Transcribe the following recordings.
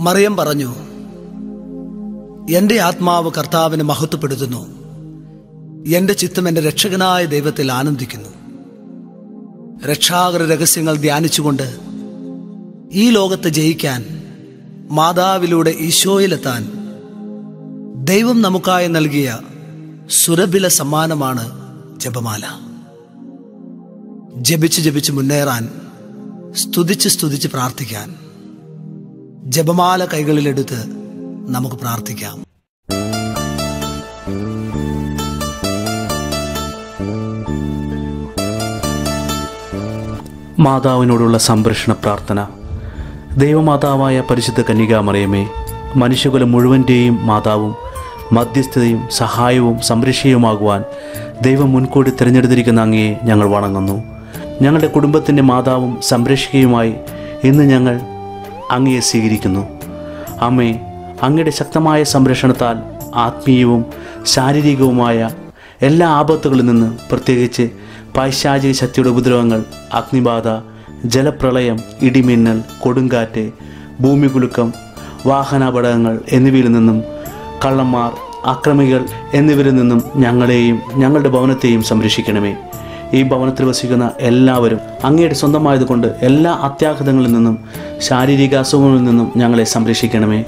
മറിയം പറഞ്ഞു എന്റെ ആത്മാവ് കർത്താവിനെ മഹത്വപ്പെടുത്തുന്നു. എന്റെ ചിത്തം എന്റെ രക്ഷകനായ ദൈവത്തിൽ ആനന്ദിക്കുന്നു. രക്ഷാകര രഹസ്യങ്ങൾ ധ്യാനിച്ചുകൊണ്ട് ഈ ലോകത്ത് ജയിക്കാൻ മാതാവിലൂടെ ഈശോയിലെത്താൻ ദൈവം നമുക്കായി നൽകിയ സുരഭില സമ്മാനമാണ് ജപമാല. ജപിച്ച് ജപിച്ച് മുന്നേറാൻ സ്തുതിച്ച് സ്തുതിച്ച് പ്രാർത്ഥിക്കാൻ. ജപമാല കൈകളിലെടുത്ത് നമുക്ക് പ്രാർത്ഥിക്കാം. മാതാവിനോടുള്ള സംരക്ഷണ പ്രാർത്ഥന. ദൈവമാതാവായ പരിശുദ്ധ കന്യകാമറിയമേ മനുഷ്യകുലം മുഴുവന്റെയും മാതാവും മധ്യസ്ഥതയും സഹായവും സംരക്ഷയുമാകുവാൻ ദൈവം മുൻകൂട്ടി തിരഞ്ഞെടുത്തിരിക്കുന്ന അങ്ങയെ ഞങ്ങൾ വണങ്ങുന്നു. ഞങ്ങളുടെ കുടുംബത്തിന്റെ മാതാവും സംരക്ഷകയുമായി ഇന്ന് ഞങ്ങൾ അങ്ങയെ സ്വീകരിക്കുന്നു. അമ്മേ അങ്ങയുടെ ശക്തമായ സംരക്ഷണത്താൽ ആത്മീയവും ശാരീരികവുമായ എല്ലാ ആപത്തുകളിൽ നിന്ന് പ്രത്യേകിച്ച് പൈശാചിക ശക്തിയുടെ ഉപദ്രവങ്ങൾ അഗ്നിബാധ ജലപ്രളയം ഇടിമിന്നൽ കൊടുങ്കാറ്റ് ഭൂമികുലുക്കം വാഹനാപടകങ്ങൾ എന്നിവയിൽ നിന്നും കള്ളന്മാർ അക്രമികൾ എന്നിവരിൽ നിന്നും ഞങ്ങളെയും ഞങ്ങളുടെ ഭവനത്തെയും സംരക്ഷിക്കണമേ. ഈ ഭവനത്തിൽ വസിക്കുന്ന എല്ലാവരും അങ്ങയുടെ സ്വന്തമായതുകൊണ്ട് എല്ലാ അത്യാഘാതങ്ങളിൽ നിന്നും ശാരീരിക അസുഖങ്ങളിൽ നിന്നും ഞങ്ങളെ സംരക്ഷിക്കണമേ.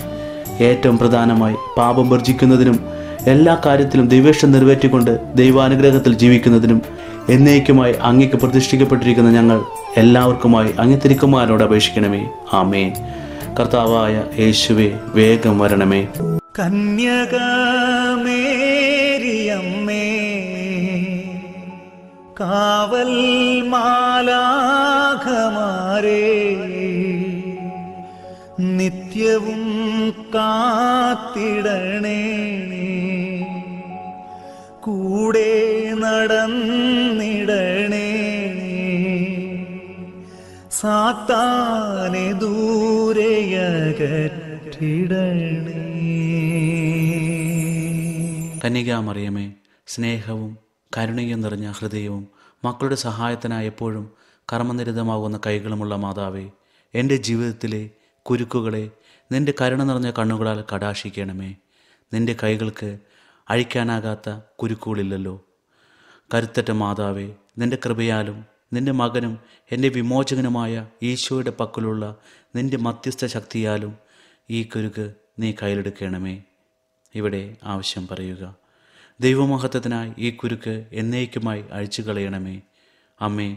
ഏറ്റവും പ്രധാനമായി പാപം വർജിക്കുന്നതിനും എല്ലാ കാര്യത്തിലും ദൈവേഷം നിറവേറ്റിക്കൊണ്ട് ദൈവാനുഗ്രഹത്തിൽ ജീവിക്കുന്നതിനും എന്നേക്കുമായി അങ്ങേക്ക് പ്രതിഷ്ഠിക്കപ്പെട്ടിരിക്കുന്ന ഞങ്ങൾ എല്ലാവർക്കുമായി അങ്ങ് തിരുക്കുമാരനോട് അപേക്ഷിക്കണമേ. ആമേ കർത്താവായ യേശുവേ വേഗം വരണമേ. കന്യകമേരിയമ്മേ കാവൽ മാലാഖമാരേ. നിത്യവും കാത്തിടണേ. കൂടെ നടന്നിടണേ. സാത്താനെ ദൂരെയകറ്റിടണേ. കന്യകാമറിയമേ സ്നേഹവും കരുണയും നിറഞ്ഞ ഹൃദയവും മക്കളുടെ സഹായത്തിനായി എപ്പോഴും കർമ്മനിരതമാകുന്ന കൈകളുമുള്ള മാതാവേ എന്റെ ജീവിതത്തിലെ കുരുക്കുകളെ നിന്റെ കരുണ നിറഞ്ഞ കണ്ണുകളാൽ കടാശിക്കണമേ നിന്റെ കൈകൾക്ക് അഴിക്കാനാകാത്ത കുരുക്കുകളില്ലല്ലോ. കരുത്തറ്റ മാതാവേ നിന്റെ കൃപയാലും നിന്റെ മകനും എന്റെ വിമോചകനുമായ ഈശോയുടെ പക്കലുള്ള നിന്റെ മധ്യസ്ഥ ശക്തിയാലും ഈ കുരുക്ക് നീ കയ്യിലെടുക്കണമേ. ഇവിടെ ആവശ്യം പറയുക. ദൈവമഹത്വത്തിനായി ഈ കുരുക്ക് എന്നേക്കുമായി അഴിച്ചു കളയണമേ അമ്മേ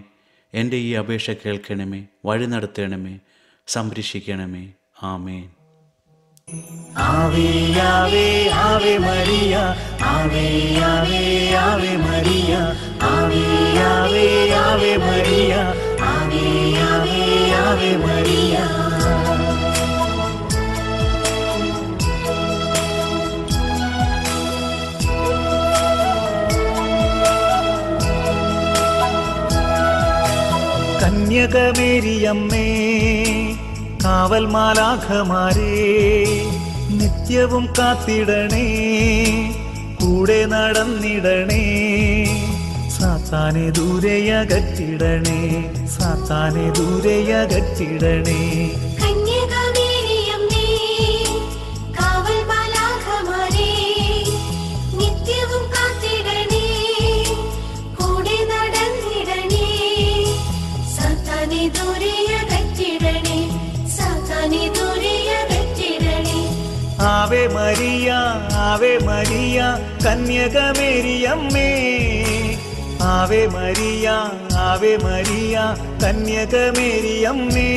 എന്റെ ഈ അപേക്ഷ കേൾക്കണമേ വഴി നടത്തണമേ സംരക്ഷിക്കണമേ. ആമേ ആവേ ആവേ ആവേ മരിയ ആവേ ആവേ ആവേ മരിയ ആവേ ആവേ ആവേ ആവേ ആവേ ആവേ മരിയ. കന്യകമേരിയമ്മേ കാവൽ മാലാഖമാരേ നിത്യവും കാത്തിടണേ കൂടെ നടന്നിടണേ സാത്താനെ ദൂരെയകറ്റിടണേ സാത്താനെ ദൂരെയകറ്റിടണേ. ആവേ മരിയ കന്യകമേരിയമ്മേ ആവേ മരിയ ആവേ മരിയ കന്യകമേരിയമ്മേ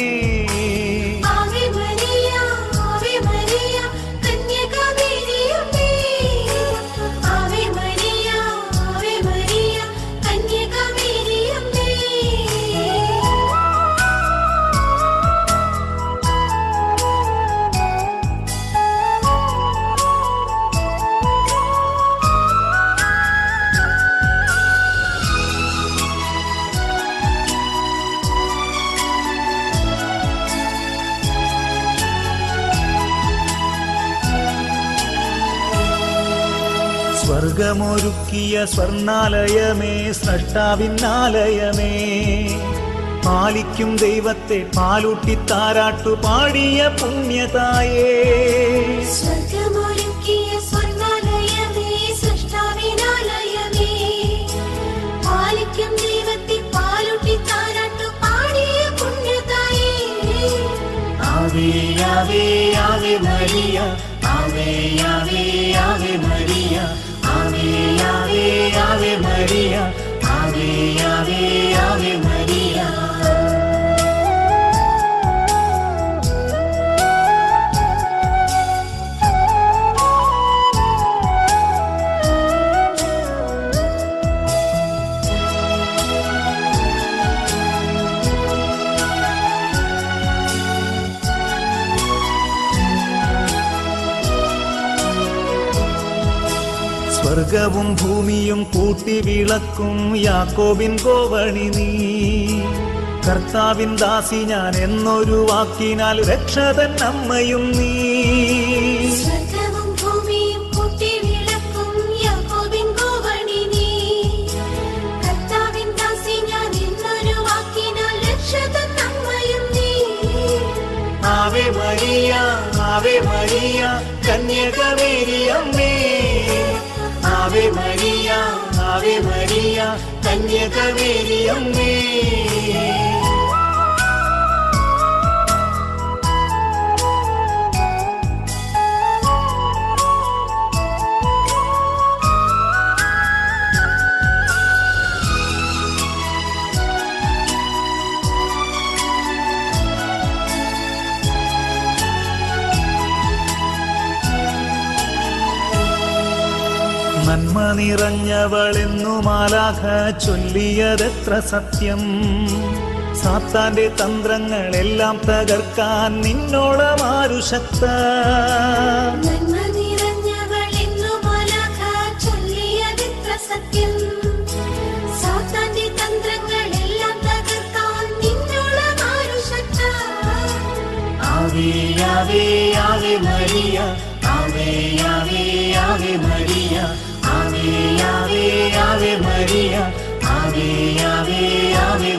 സ്വർഗമൊരുക്കിയ സ്വർണാലയമേ സ്രഷ്ടാവിന്നാലയമേ പാലിക്കും ദൈവത്തെ പാലൂട്ടി താരാട്ടു പാടിയ പുണ്യതായേ സ്വർഗമൊരുക്കിയ സ്വർഗാലയമേ സൃഷ്ടാവിനാലയമേ പാലിക്കും ദൈവത്തെ പാലൂട്ടി താരാട്ടു പാടിയ പുണ്യതായേ ആവേ ആവേ ആവേ മരിയ ആവേ ആവേ ആവേ മരിയ ആവേ മരിയ ആവേ ആവേ ആവേ മരിയ സ്വർഗവും ഭൂമിയും കൂട്ടി വിളക്കും. യാക്കോബിൻ കോവണി നീ. കർത്താവിൻ ദാസി ഞാൻ എന്നൊരു വാക്കിനാൽ രക്ഷതൻ അമ്മയും നീ. ആവേ മരിയ ആവേ മരിയ കന്യകമേരിയമ്മേ. ആവേ മരിയ ആവേ മരിയ കന്യകമേരിയമ്മേ നിറഞ്ഞവളെന്നു മാലാഖ ചൊല്ലിയതെത്ര സത്യം. സാത്താന്റെ തന്ത്രങ്ങളെല്ലാം തകർക്കാൻ നിന്നോളം ആരു ശക്ത? ആവേ ആവേ ആവേ മരിയ ആവേ ആവേ ആവേ ആവേ ആവേ മരിയ ആവേ ആവേ ആവേ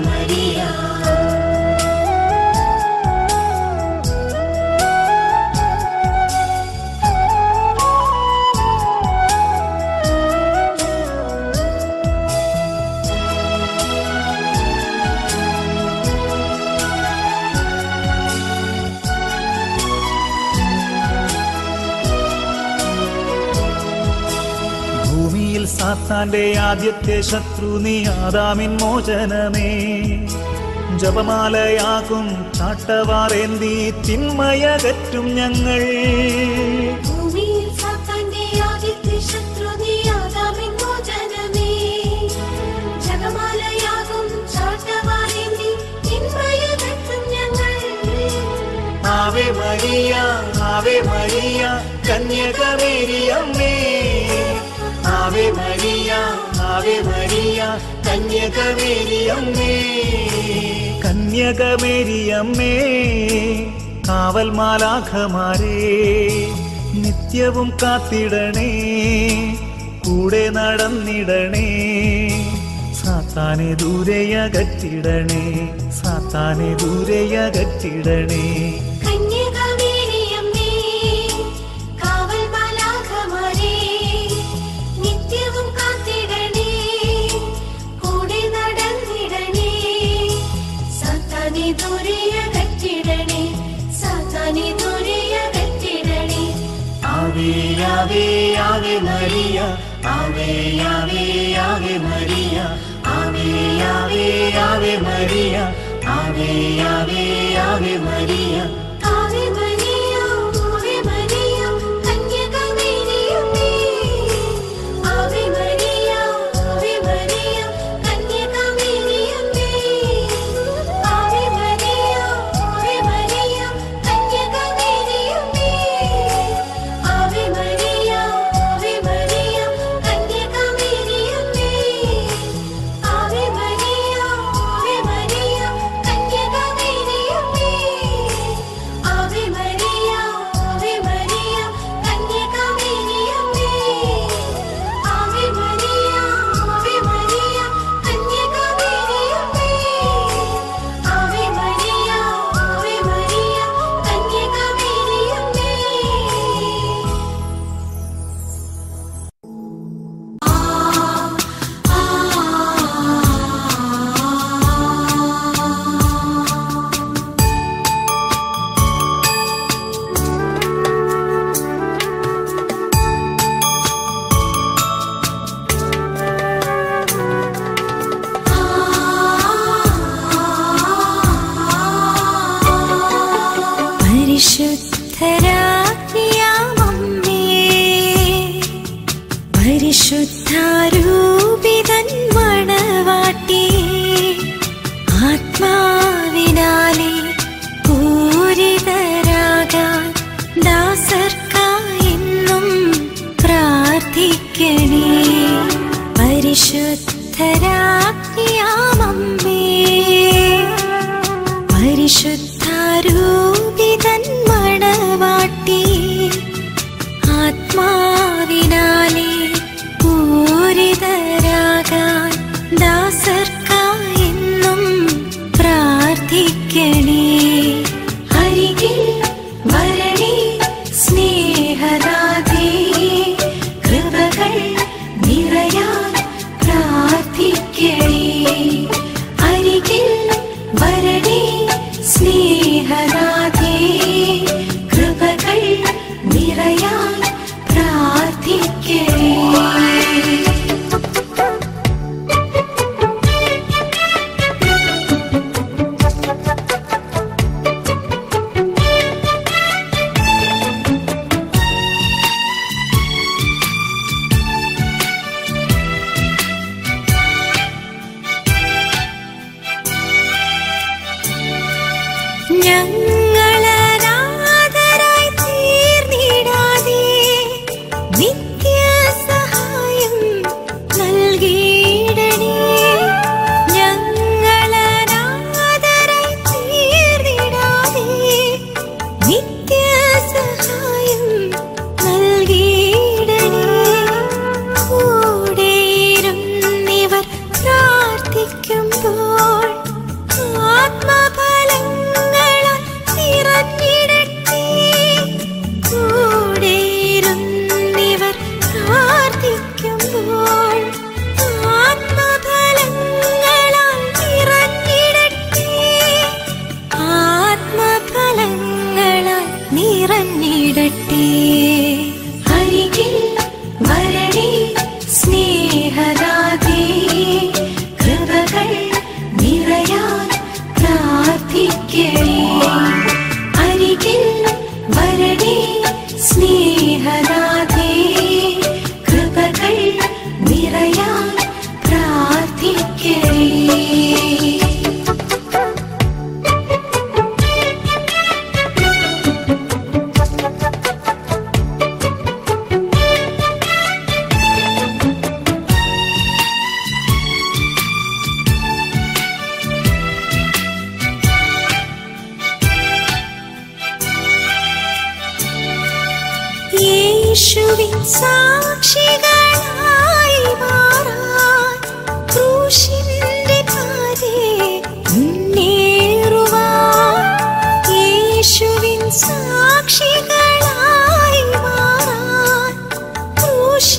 സാത്താന്റെ ആദ്യത്തെ ശത്രു നീ ആദാമിൻ മോചനമേ. ജപമാലയാകും ചാട്ടവാറേന്തി തിന്മയകറ്റും ഞങ്ങൾ. ആവേ മരിയ ആവേ മരിയ കന്യകമേരിയമ്മേ. ആവേ മരിയ ആവേ മരിയ കന്യകമേരിയമ്മേ. കന്യകമേരിയമ്മേ കാവൽ മാലാഖമാരേ നിത്യവും കാത്തിടണേ കൂടെ നടന്നിടണേ സാത്താനെ ദൂരെയകറ്റിടണേ സാത്താനെ ദൂരെയകറ്റിടണേ. ave María, ave, ave, ave मरया ave, ave, ave आगयामे ave, ave, ave मरया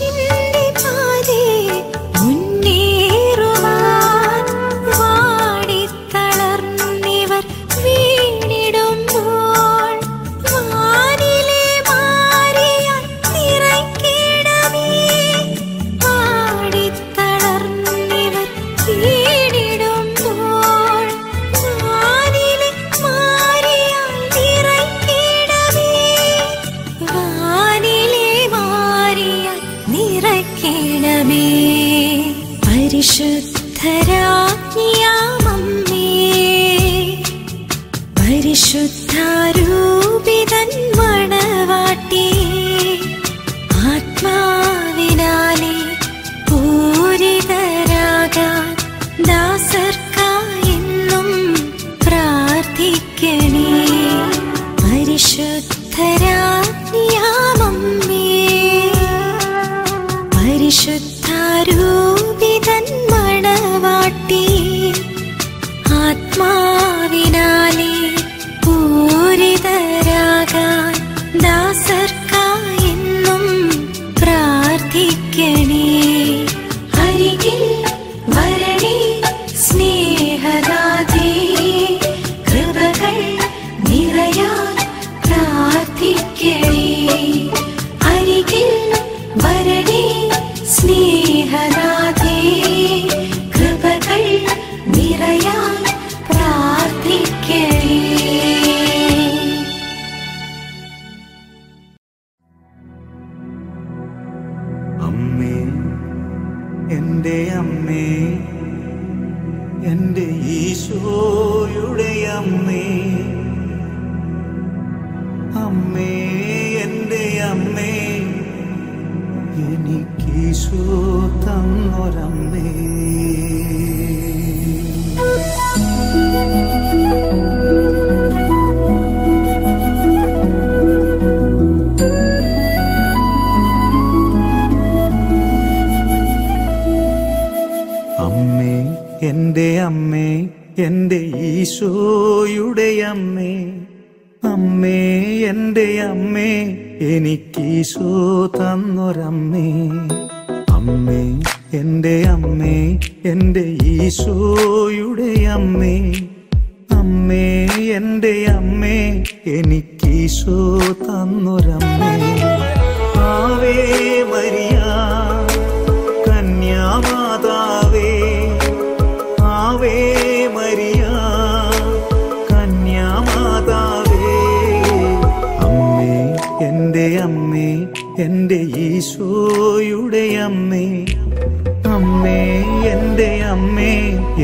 she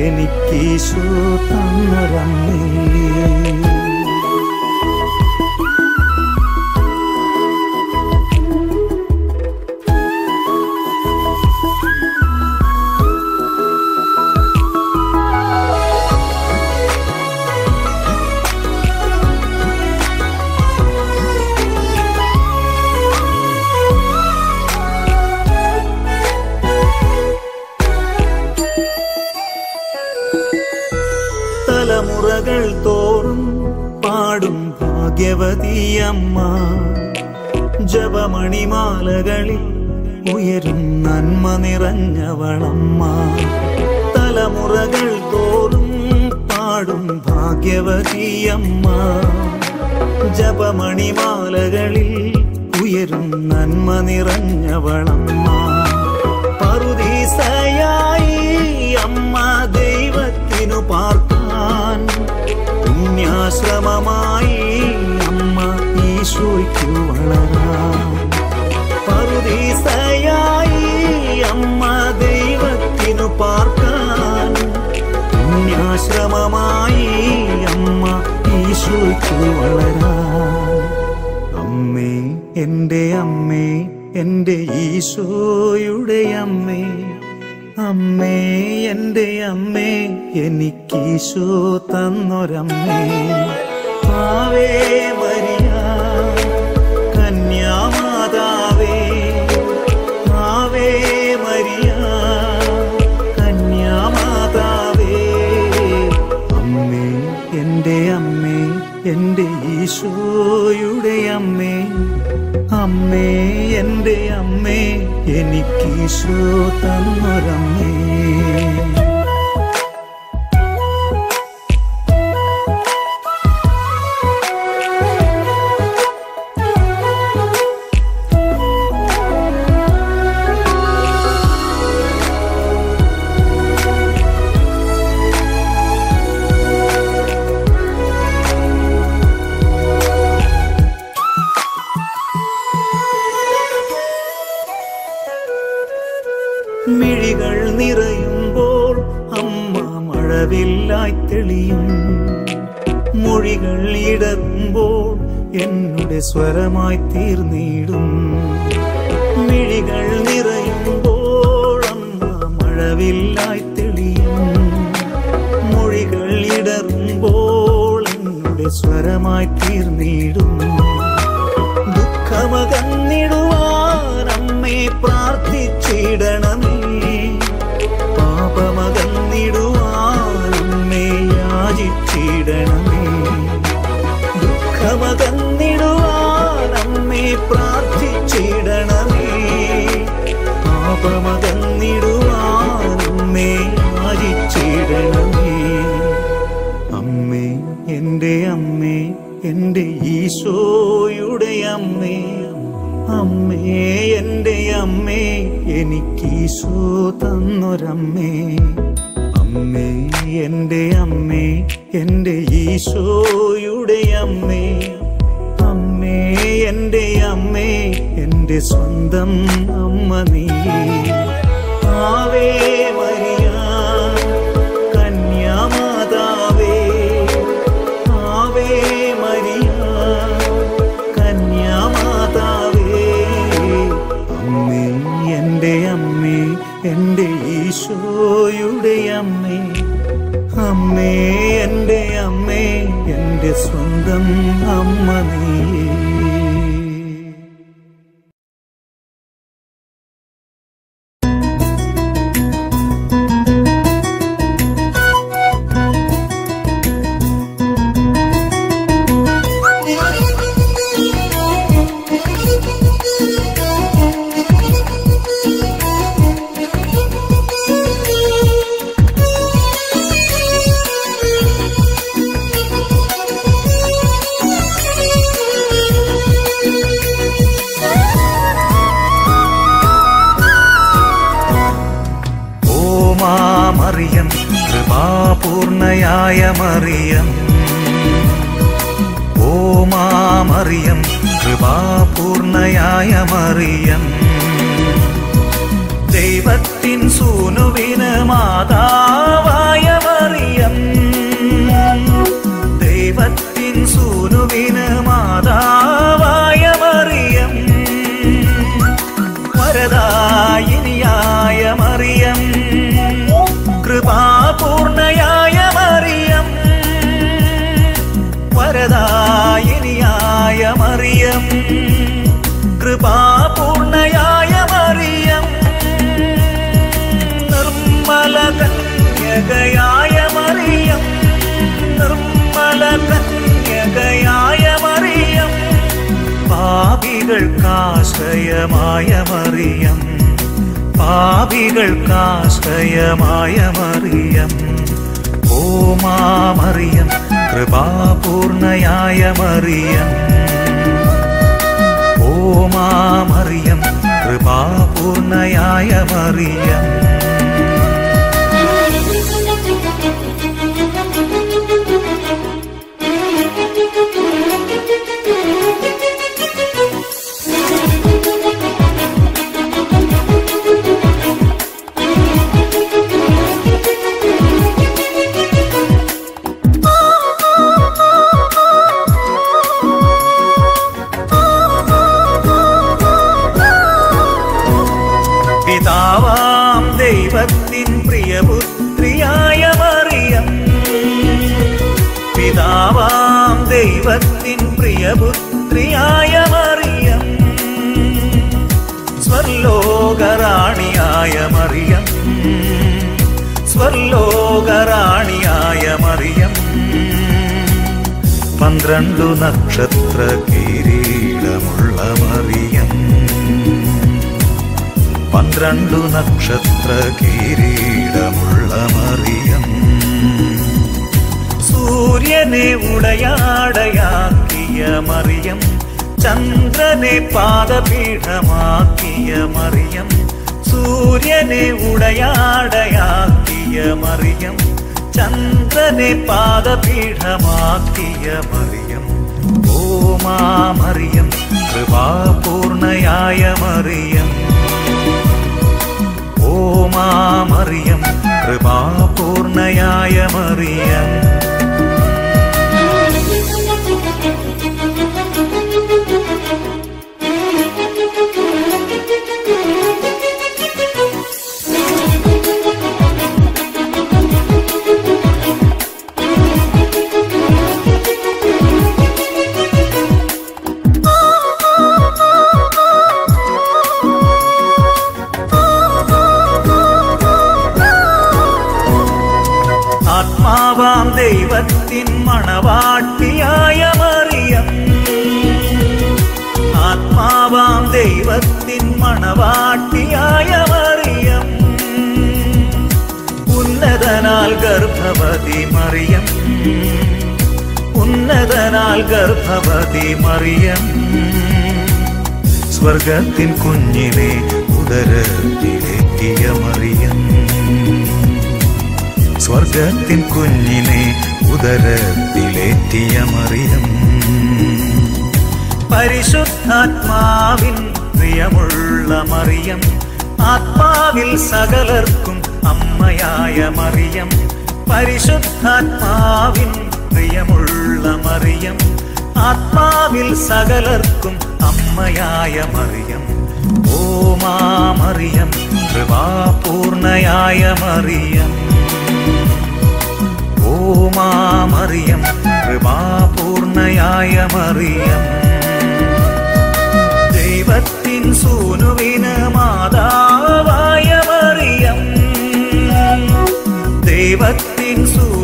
എനിക്കീശോ തന്നൊരമ്മേ ജപമണിമാലകളിൽ ഉയരും നന്മ നിറഞ്ഞവളമ്മ. തലമുറകൾ തോറും പാടും ഭാഗ്യവതിയമ്മ. ജപമണിമാലകളിൽ ഉയരും നന്മ നിറഞ്ഞവളമ്മ. പറുദീസയായി അമ്മ ദൈവത്തിനു പാർക്കാൻ പുണ്യാശ്രമമായി അമ്മ ഈശോയ്ക്കു വളരാൻ പറുദീസയായി അമ്മ ദൈവത്തിനു പാർക്കാൻ. പുണ്യാശ്രമമായി അമ്മ ഈശോയ്ക്കു വളരാൻ. അമ്മേ എന്റെ അമ്മേ എന്റെ ഈശോയുടെ അമ്മേ. അമ്മേ എന്റെ അമ്മേ എനിക്കീശോ തന്നൊരമ്മേ. ആവേ എന്റെ ഈശോയുടെ അമ്മേ അമ്മേ എന്റെ അമ്മേ എനിക്ക് എനിക്കീശോ തന്നൊരമ്മേ. എന്റെ ഈശോയുടെ അമ്മേ അമ്മേ എന്റെ അമ്മേ എനിക്ക് ഈശോ തന്നൊരമ്മേ. അമ്മേ എന്റെ അമ്മേ എന്റെ ഈശോയുടെ മാമറിയം കൃപാപൂർണയായ മറിയം. ഓ മാമറിയം കൃപാപൂർണയായ മറിയം. ദൈവത്തിൻ സൂനുവിന് മാതാവായ കന്യകയായ മറിയം പാപികൾക്കാശ്രയമായ മറിയം പാപികൾക്കാശ്രയമായ മറിയം ഓ മാമറിയം കൃപാപൂർണയായ മറിയം ഓ മാമറിയം കൃപാപൂർണയായ മറിയം നക്ഷത്ര കിരീടമുള്ള മറിയം സൂര്യനെ ഉടയാടയാക്കിയ മറിയം ചന്ദ്രനെ പാദപീഠമാക്കിയ മറിയം സൂര്യനെ ഉടയാടയാക്കിയ മറിയം ചന്ദ്രനെ പാദപീഠമാക്കിയ മറിയം ഓ മാമറിയം കൃപാപൂർണയായ മറിയം ഓ മാമറിയം കൃപാപൂർണയായ മറിയം ആത്മാവാം ഗർഭവതി മറിയം സ്വർഗത്തിൻ കുഞ്ഞിനെ ഉദരത്തിലെത്തിയ മറിയം സ്വർഗത്തിൻ കുഞ്ഞിനെ ഉദരത്തിലെത്തിയ മറിയം പരിശുദ്ധാത്മാവിൻ പ്രിയമുള്ള മറിയം ആത്മാവിൽ സകലർക്കും അമ്മയായ മറിയം പരിശുദ്ധാത്മാവിൻ പ്രിയമുള്ള മറിയം ആത്മാവിൽ സകലർക്കും അമ്മയായ മറിയം. ഓ മാമറിയം കൃപാപൂർണയായ മറിയം. ഓ മാമറിയം കൃപാപൂർണയായ മറിയം. ദൈവത്തിൻ സൂനുവിന് മാതാവായ മറിയം. ദൈവത്തിൻ സൂ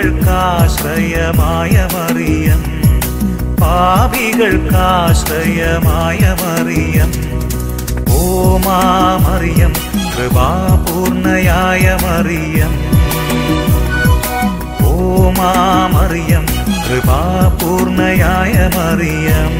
പാപികൾക്കാശ്രയമായ മറിയം പാപികൾക്കാശ്രയമായ മറിയം ഓ മറിയം കൃപാപൂർണയായ മറിയം ഓ മറിയം കൃപാപൂർണയായ മറിയം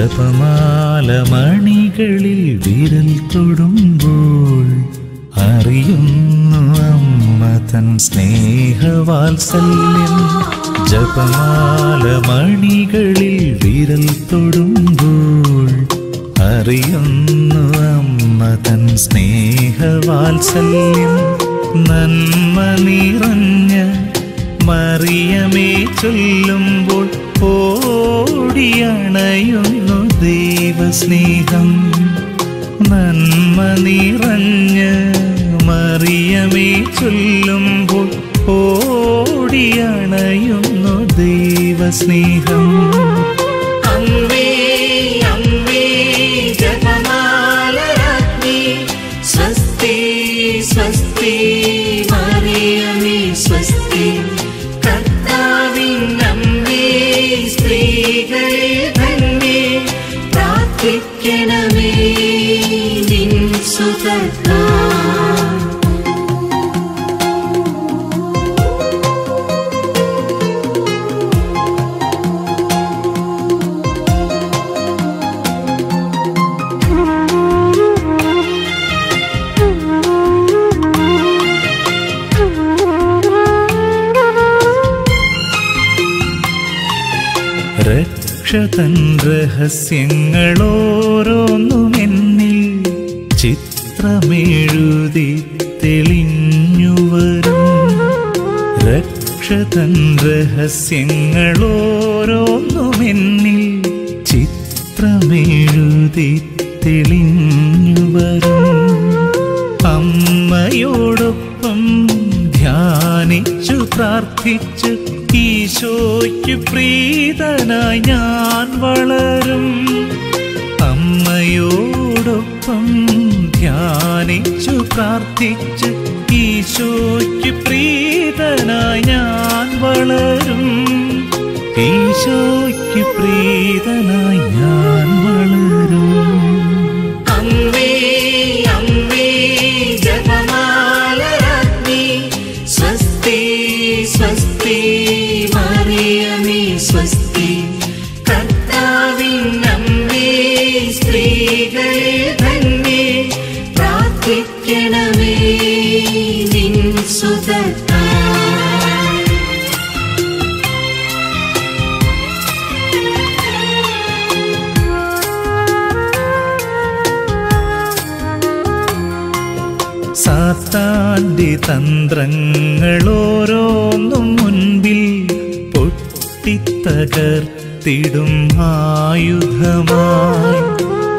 ജപമാല മണികളിൽ വിരൽ തൊടുമ്പോൾ അറിയുന്നു അമ്മ തൻ സ്നേഹവാത്സല്യം. ജപമാല മണികളിൽ വിരൽ തൊടുമ്പോൾ അറിയുന്നു അമ്മ തൻ സ്നേഹവാത്സല്യം. നന്മ നിറഞ്ഞ മറിയമേ ചൊല്ലുമ്പോൾ ഓടിയണയുന്നു ദൈവസ്നേഹം. നന്മ നിറഞ്ഞ് മറിയമേ ചൊല്ലുമ്പോൾ ഓടിയണയുന്നു ദൈവസ്നേഹം. രക്ഷതൻ രഹസ്യങ്ങളോരോന്നും എന്നിൽ ചിത്രമെഴുതി തെളിഞ്ഞു വരും. രക്ഷതൻ രഹസ്യങ്ങളോരോന്നും എന്നിൽ ചിത്രമെഴുതി അമ്മയോടൊപ്പം ധ്യാനിച്ചു പ്രാർത്ഥിച്ച് ഈശോയ്ക്ക് പ്രീതനായി ഞാൻ വളരും. അമ്മയോടൊപ്പം ധ്യാനിച്ചു പ്രാർത്ഥിച്ച് തന്ത്രങ്ങളോരോന്നും മുൻപിൽ പൊട്ടിത്തകർത്തിടും ആയുധമായി.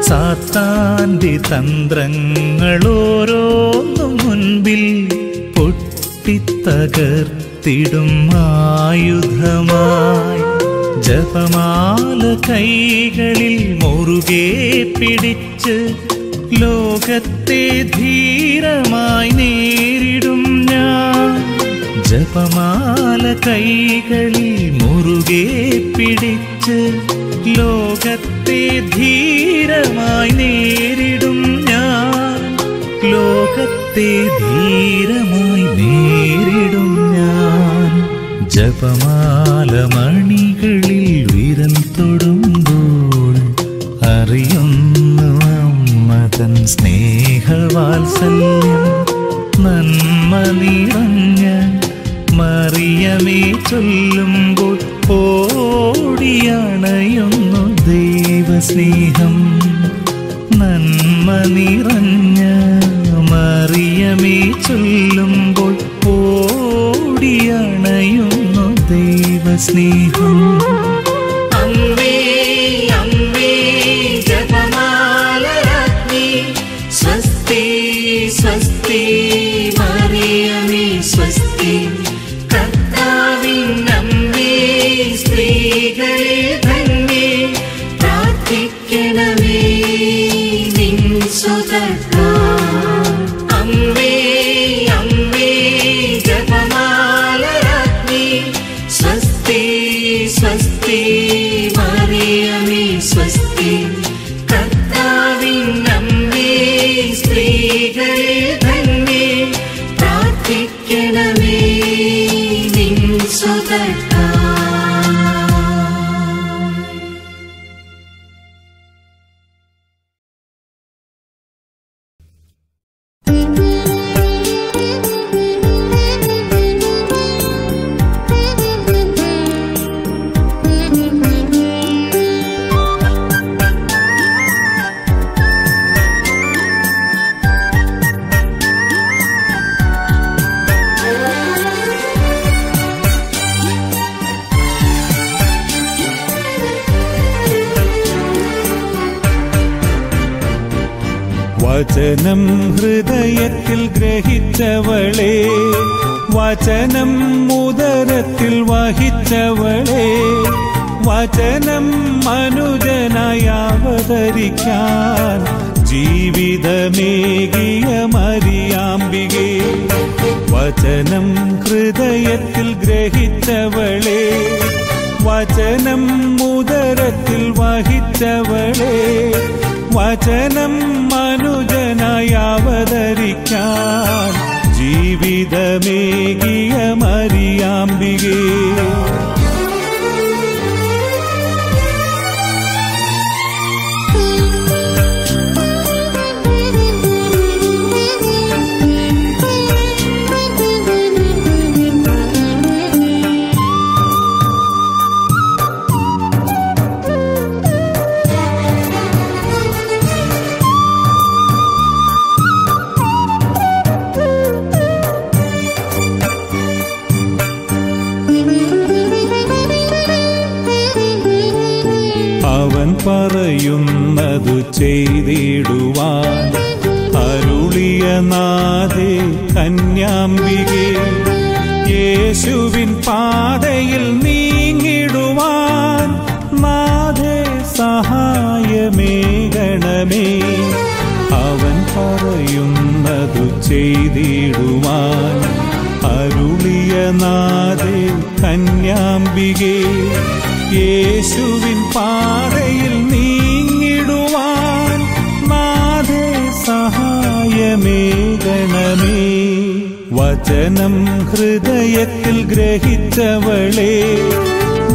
സാത്താന്റെ തന്ത്രങ്ങളോരോന്നും മുൻപിൽ പൊട്ടിത്തകർത്തിടും ആയുധമായി. ജപമാല കൈകളിൽ മുറുകെ പിടിച്ച് ലോകത്തെ ധീരമായി ജപമാല കൈകളിൽ മുറുകെ പിടിച്ച് ലോകത്തെ ധീരമായി നേരിടും ഞാൻ. ലോകത്തെ ധീരമായി നേരിടും ഞാൻ. ജപമാല മണികളിൽ വിരൽ തൊടുമ്പോൾ അറിയുന്നു അമ്മതൻ സ്നേഹവാത്സല്യം നന്മ നിറഞ്ഞ മറിയമേ ചൊല്ലുമ്പോൾ ഓടിയണയുന്നു ദൈവസ്നേഹം. നന്മ നിറഞ്ഞ മനുജനായി അവതരിക്കാൻ ജീവിതമേകിയ മരിയാമ്പികെ വചനം ഹൃദയത്തിൽ ഗ്രഹിച്ചവളെ വചനം ഉദരത്തിൽ വഹിച്ചവളെ വചനം മനുജനായി അവതരിക്കാൻ ജീവിതമേകിയ നാദേ കന്യാംബികെ യേശുവിൻ പാതയിൽ നീങ്ങിടുവാൻ നാഥേ സഹായമേകണമേ അവൻ പറയുന്നതു ചെയ്തിടുവാൻ അരുളിയ നാദേ കന്യാംബികെ യേശുവിൻ പാതയിൽ നീങ്ങിടുവാൻ വചനം ഹൃദയത്തിൽ ഗ്രഹിച്ചവളെ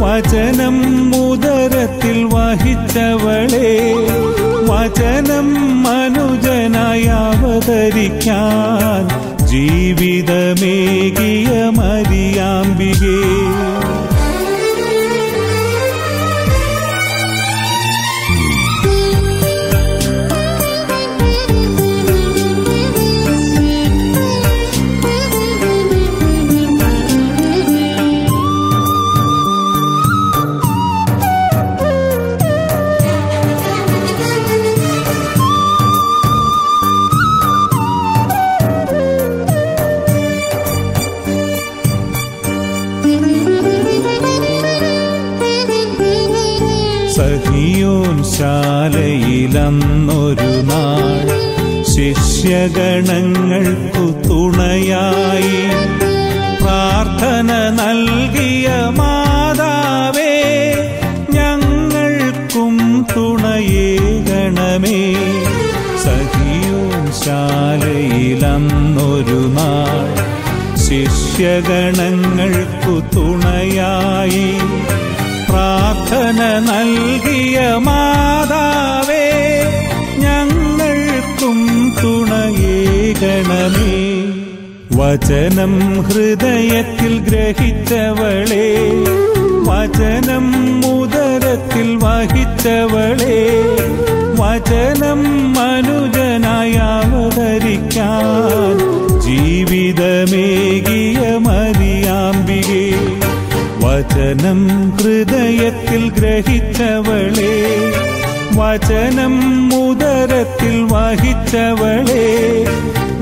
വചനം ഉദരത്തിൽ വഹിച്ചവളെ വചനം മനുജനായി അവതരിക്കാൻ ജീവിതമേകിയ മരിയാമ്പികേ. ഗണങ്ങൾക്കു തുണയായി പ്രാർത്ഥന നൽകിയ മാതാവേ ഞങ്ങൾക്കും തുണയേ ഗണമേ. സഹിയോ ശാലയിലന്നൊരു നാൾ ശിഷ്യഗണങ്ങൾക്കു തുണയായി പ്രാർത്ഥന നൽകിയ മാ നൽകണമേ വചനം ഹൃദയത്തിൽ ഗ്രഹിച്ചവളേ. വചനം ഉദരത്തിൽ വഹിച്ചവളേ. വചനം മനുജനായി ജീവിതമേകിയ മരിയാമ്പികേ വചനം ഹൃദയത്തിൽ ഗ്രഹിച്ചവളേ. വചനം ഉദരത്തിൽ വഹിച്ചവളെ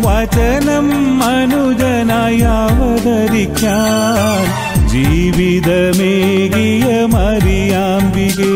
വചനം മനുജനായി അവതരിക്കാൻ ജീവിതമേകിയ മറിയാമ്പികേ.